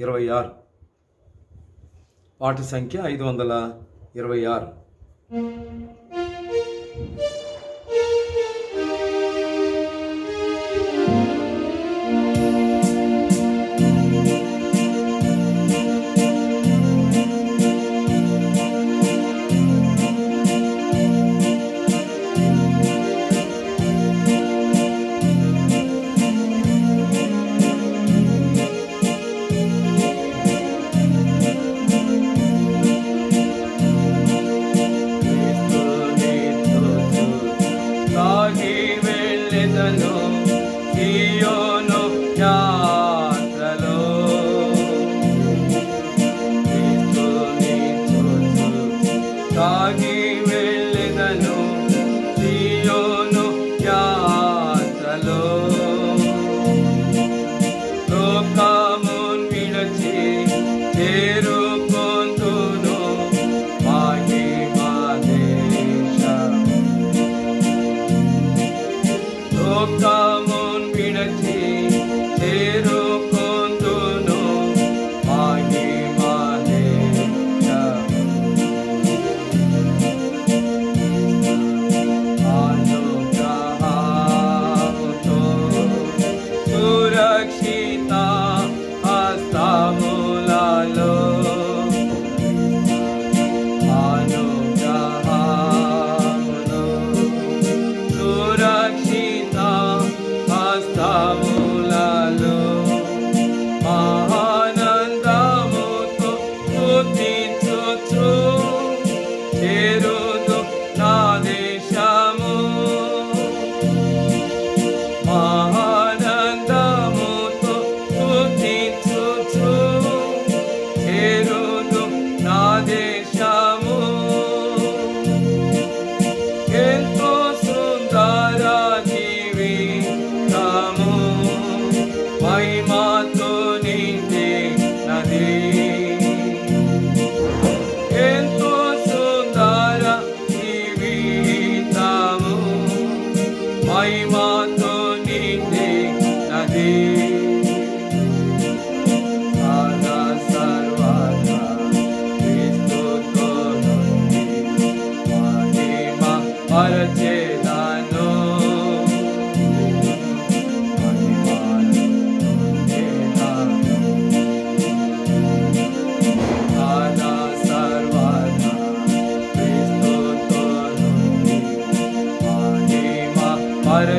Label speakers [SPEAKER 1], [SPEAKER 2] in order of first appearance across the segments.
[SPEAKER 1] ఇరవై ఆరు వాటి సంఖ్య ఐదు వందల ఇరవై ఆరు
[SPEAKER 2] Hey.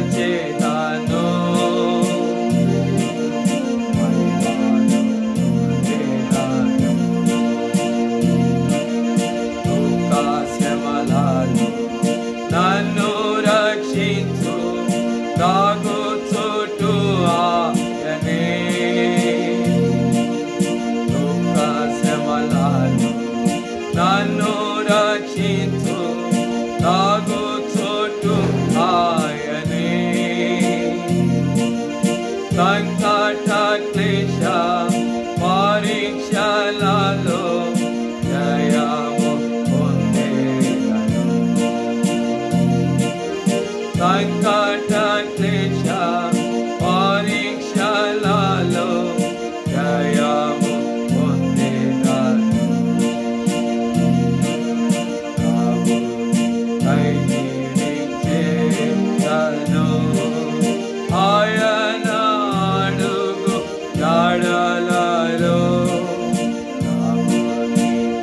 [SPEAKER 2] Yeah.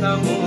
[SPEAKER 2] Amor.